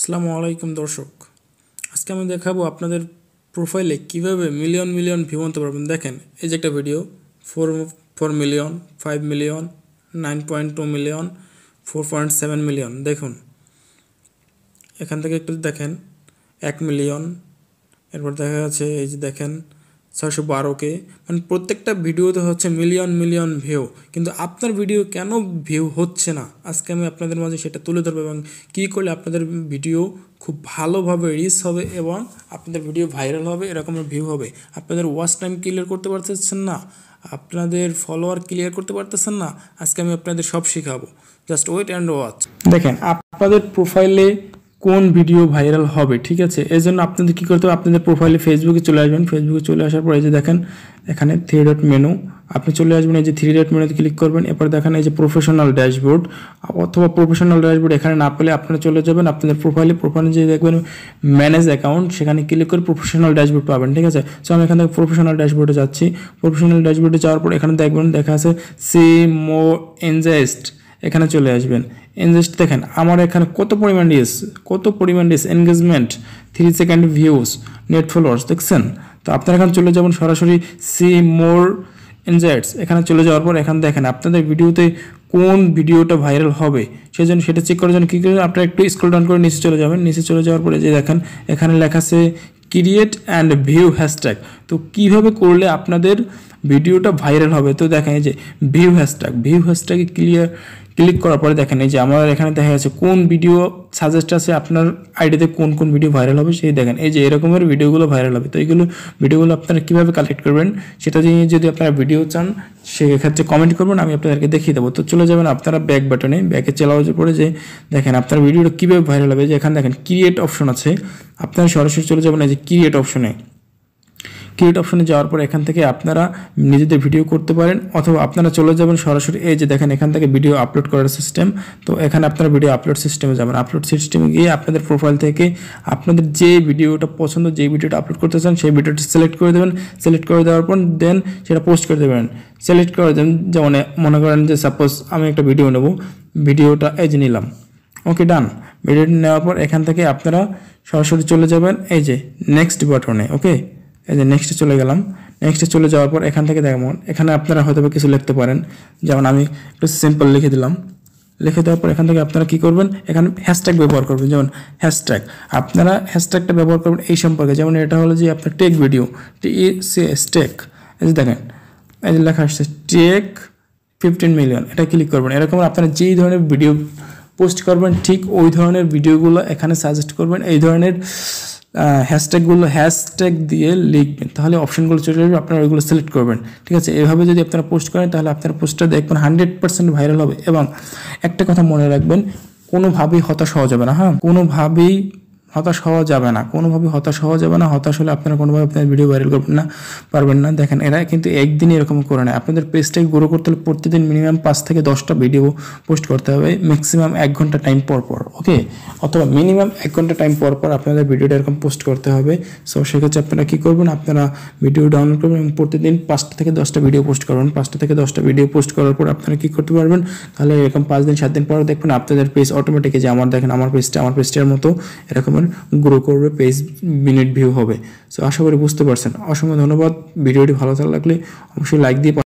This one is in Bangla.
আসসালামু আলাইকুম দর্শক। আজকে আমি দেখাবো আপনাদের প্রোফাইলে কীভাবে মিলিয়ন মিলিয়ন ভিউ আনতে পারবেন। দেখেন, এই যে একটা video four four million five million nine point two million four point seven million দেখুন, এখান থেকে একটু দেখেন, এক মিলিয়ন এরপর দেখা যাচ্ছে, এই যে দেখেন ছয়শো বারোকে। মানে প্রত্যেকটা ভিডিওতে হচ্ছে মিলিয়ন মিলিয়ন ভিউ কিন্তু আপনার ভিডিও কেন ভিউ হচ্ছে না? আজকে আমি আপনাদের মাঝে সেটা তুলে ধরবো এবং কী করলে আপনাদের ভিডিও খুব ভালোভাবে রিচ হবে এবং আপনাদের ভিডিও ভাইরাল হবে এরকমের ভিউ হবে। আপনাদের ওয়াচ টাইম ক্লিয়ার করতে পারতেছেন না? আপনাদের ফলোয়ার ক্লিয়ার করতে পারতেছেন না? আজকে আমি আপনাদের সব শেখাবো। জাস্ট ওয়েট অ্যান্ড ওয়াচ দেখেন, আপনাদের প্রোফাইলে কোন ভিডিও ভাইরাল হবে, ঠিক আছে? এই জন্য আপনাদের কী করতে হবে? আপনাদের প্রোফাইলে ফেসবুকে চলে আসবেন। ফেসবুকে চলে আসার পর এই যে দেখেন, এখানে থ্রি ডট মেনু আপনি চলে আসবেন, এই যে থ্রি ডট মেনুতে ক্লিক করবেন। এরপর দেখেন এই যে প্রফেশনাল ড্যাশবোর্ড অথবা প্রফেশনাল ড্যাশবোর্ড এখানে না পেলে আপনারা চলে যাবেন আপনাদের প্রোফাইলে প্রোফাইলে যে দেখবেন ম্যানেজ অ্যাকাউন্ট সেখানে ক্লিক করে প্রফেশনাল ড্যাশবোর্ড পাবেন, ঠিক আছে? সো আমি এখান থেকে প্রফেশনাল ড্যাশবোর্ডে যাচ্ছি। প্রফেশনাল ড্যাশবোর্ডে যাওয়ার পর এখানে দেখবেন দেখা আছে সি মো এনজেস্ট এখানে চলে আসবেন। এনজেস্ট দেখেন, আমার এখানে কত পরিমাণ ডিএস কত পরিমাণ DS engagement three second views net followers দেখছেন? তো আপনারা এখানে চলে যাবেন সরাসরি সি মোর এনজাইটস এখানে চলে যাওয়ার পর এখানে দেখেন, আপনাদের ভিডিওতে কোন ভিডিওটা ভাইরাল হবে? সেই জন্য সেটা চেক করার জন্য কী করবেন? আপনারা একটু স্ক্রল ডাউন করে নিচে চলে যাবেন। নিচে চলে যাওয়ার পরে যে দেখেন, এখানে লেখা আছে ক্রিয়েট অ্যান্ড ভিউ হ্যাশট্যাগ তো কীভাবে করলে আপনাদের ভিডিওটা ভাইরাল হবে? তো দেখেন এই যে ভিউ হ্যাশট্যাগ ভিউ হ্যাশট্যাগে ক্লিয়ার ক্লিক করার পরে দেখেন, এই যে আমার এখানে দেখা যাচ্ছে কোন ভিডিও সাজেস্ট আছে, আপনার আইডিতে কোন কোন ভিডিও ভাইরাল হবে সেই দেখেন। এই যে এরকমের ভিডিওগুলো ভাইরাল হবে। তো এইগুলো ভিডিওগুলো আপনারা কীভাবে কালেক্ট করবেন, সেটা নিয়ে যদি আপনারা ভিডিও চান, সেক্ষেত্রে কমেন্ট করবেন, আমি আপনাদেরকে দেখিয়ে দেবো। তো চলে যাবেন আপনারা ব্যাক বাটনে ব্যাকে চালাওয়ার পরে যে দেখেন, আপনার ভিডিওটা কীভাবে ভাইরাল হবে, যে এখানে দেখেন ক্রিয়েট অপশন আছে। আপনারা সরাসরি চলে যাবেন এই যে ক্রিয়েট অপশনে ক্রিয়েট অপশনে যাওয়ার পর এখান থেকে আপনারা নিজেদের ভিডিও করতে পারেন অথবা আপনারা চলে যাবেন সরাসরি এই যে দেখেন এখান থেকে ভিডিও আপলোড করার সিস্টেম তো এখানে আপনারা ভিডিও আপলোড সিস্টেমে যাবেন। আপলোড সিস্টেমে গিয়ে আপনাদের প্রোফাইল থেকে আপনাদের যে ভিডিওটা পছন্দ, যে ভিডিওটা আপলোড করতে চান, সেই ভিডিওটা সিলেক্ট করে দেবেন। সিলেক্ট করে দেওয়ার পর দেন সেটা পোস্ট করে দেবেন। সিলেক্ট করে দেবেন, যেমন মনে করেন যে সাপোজ আমি একটা ভিডিও নেব। ভিডিওটা এই যে নিলাম। ওকে ডান ভিডিওটা নেওয়ার পর এখান থেকে আপনারা সরাসরি চলে যাবেন। এই যে নেক্সট বাটনে ওকে এই যে নেক্সটে চলে গেলাম। নেক্সটে চলে যাওয়ার পর এখান থেকে দেখুন এখানে আপনারা হয়তো কিছু লিখতে পারেন। যেমন আমি একটু সিম্পল লিখে দিলাম। লিখে দেওয়ার পর এখান থেকে আপনারা কী করবেন? এখানে হ্যাশট্যাগ ব্যবহার করবেন। যেমন হ্যাশট্যাগ আপনারা হ্যাশট্যাগটা ব্যবহার করবেন এই সম্পর্কে। যেমন এটা হলো যে আপনার tech video T C tech এই যে দেখেন, এই যে লেখা আসছে টেক ফিফটিন মিলিয়ন এটা ক্লিক করবেন। এরকম আপনারা যেই ধরনের ভিডিও পোস্ট করবেন, ঠিক ওই ধরনের ভিডিওগুলো এখানে সাজেস্ট করবেন। এই ধরনের হ্যাশট্যাগুলো হ্যাশট্যাগ দিয়ে লিখবেন। তাহলে অপশনগুলো চলে যাবে, আপনারা ওইগুলো সিলেক্ট করবেন। ঠিক আছে? এভাবে যদি আপনারা পোস্ট করেন, তাহলে আপনার পোস্টটা দেখবেন হান্ড্রেড পার্সেন্ট ভাইরাল হবে। এবং একটা কথা মনে রাখবেন, কোনোভাবেই হতাশ হওয়া যাবে না হ্যাঁ? কোনোভাবেই হতাশ হওয়া যাবে না। কোনোভাবে হতাশ হওয়া যাবে না। হতাশ হলে আপনারা কোনোভাবে আপনার ভিডিও ভাইরাল করবেন না, পারবেন না। দেখেন, এরা কিন্তু একদিনই এরকম করে নেয়। আপনাদের পেজটাকে গ্রো করতে হলে প্রতিদিন মিনিমাম পাঁচ থেকে দশটা ভিডিও পোস্ট করতে হবে। ম্যাক্সিমাম এক ঘণ্টা টাইম পর পর ওকে অথবা মিনিমাম এক ঘণ্টা টাইম পর পর আপনাদের ভিডিওটা এরকম পোস্ট করতে হবে। সো সেক্ষেত্রে আপনারা কী করবেন? আপনারা ভিডিও ডাউনলোড করবেন এবং প্রতিদিন পাঁচটা থেকে দশটা ভিডিও পোস্ট করবেন। পাঁচটা থেকে দশটা ভিডিও পোস্ট করার পর আপনারা কী করতে পারবেন? তাহলে এরকম পাঁচ দিন, সাত দিন পর দেখবেন আপনাদের পেজ অটোমেটিক যে আমার, দেখেন আমার পেজটা আমার পেজটার মতো এরকমের গ্রো করবে পেজ মিনিট ভিউ হবে। সো আশা করি বুঝতে পারছেন। অসংখ্য ধন্যবাদ। ভিডিওটি ভালো লাগলে অবশ্যই লাইক দিয়ে